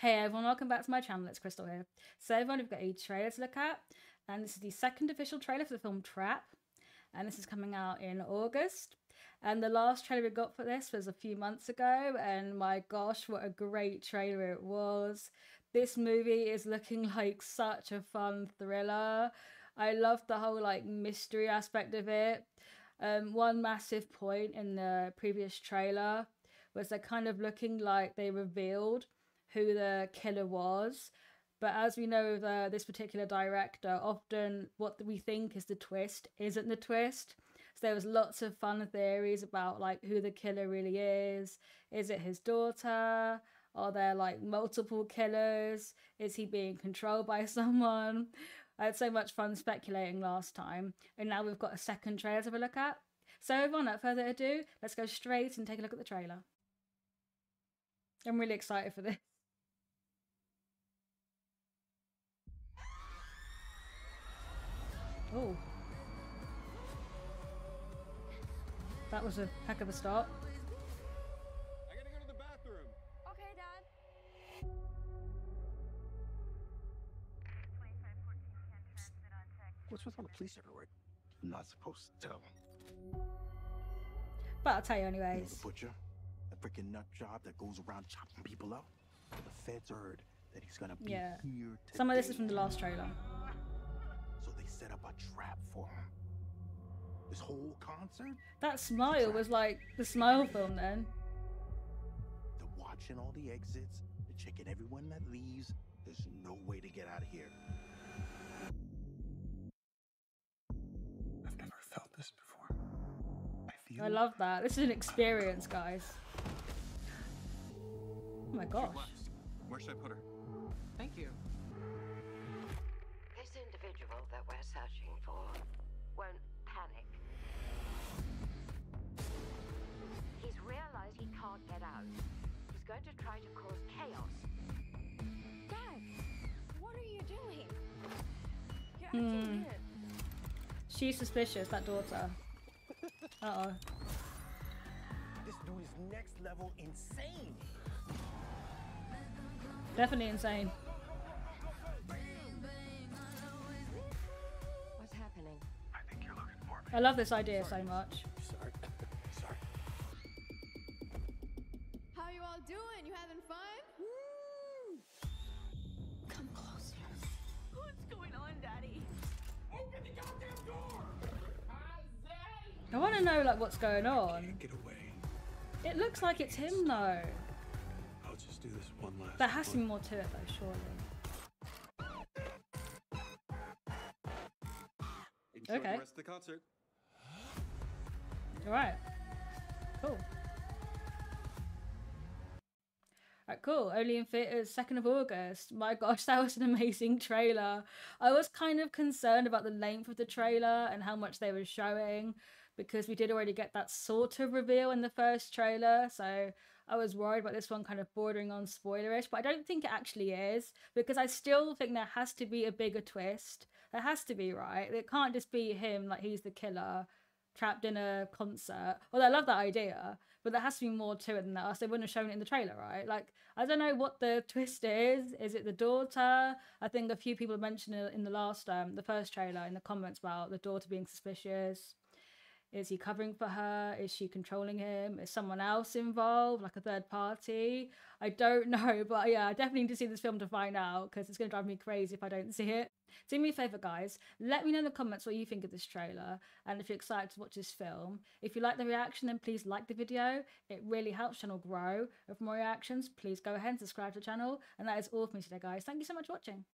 Hey everyone, welcome back to my channel. It's Krystal here. So everyone, we've got a trailer to look at, and this is the second official trailer for the film Trap, and this is coming out in August. And the last trailer we got for this was a few months ago, and my gosh, what a great trailer it was! This movie is looking like such a fun thriller. I love the whole like mystery aspect of it. Um, one massive point in the previous trailer was they're kind of looking like they revealed who the killer was. But as we know, the, this particular director, often what we think is the twist isn't the twist. So there was lots of fun theories about like who the killer really is. Is it his daughter? Are there like multiple killers? Is he being controlled by someone? I had so much fun speculating last time, and now we've got a second trailer to have a look at. So, without further ado, let's go straight and take a look at the trailer. I'm really excited for this. Oh. That was a heck of a start. I gotta go to the bathroom. Okay, Dad. What's with all the police everywhere? I'm not supposed to tell. But I'll tell you You know the butcher? The freaking nut job that goes around chopping people up? The feds heard that he's gonna be Yeah. here Some of this is from the last trailer. So they set up a trap for him. This whole concert? That smile was like the smile film then. They're watching all the exits, they're checking everyone that leaves. There's no way to get out of here. I've never felt this before. I feel I love that. This is an experience, guys. Oh my gosh. Where should I put her? Thank you. This individual that we're searching for won't panic. He's realized he can't get out. He's going to try to cause chaos. Dad, what are you doing? You're Hmm. acting weird. She's suspicious, that daughter. Uh oh. this dude is next level insane. Definitely insane. I love this idea so much. Sorry. Sorry. How you all doing? You having fun? Come closer. What's going on, Daddy? Open the goddamn door! I want to know like what's going on. Get away. It looks like it's him though. I'll just do this one last. There has to be more to it though, surely. Enjoy Okay. the rest of the concert. Alright. Cool. Alright, cool. Only in theaters, uh, 2nd of August. My gosh, that was an amazing trailer. I was kind of concerned about the length of the trailer and how much they were showing because we did already get that sort of reveal in the first trailer. So I was worried about this one kind of bordering on spoilerish, but I don't think it actually is because I still think there has to be a bigger twist. There has to be, right? It can't just be him like he's the killer trapped in a concert. Well, I love that idea, but there has to be more to it than that. They wouldn't have shown it in the trailer, right? Like, I don't know what the twist is. Is it the daughter? I think a few people mentioned it in the last, um, the first trailer in the comments about the daughter being suspicious. Is he covering for her? Is she controlling him? Is someone else involved, like a third party? I don't know, but yeah, I definitely need to see this film to find out because it's going to drive me crazy if I don't see it. Do me a favour, guys. Let me know in the comments what you think of this trailer and if you're excited to watch this film. If you like the reaction, then please like the video. It really helps channel grow. And for more reactions, please go ahead and subscribe to the channel. And that is all from me today, guys. Thank you so much for watching.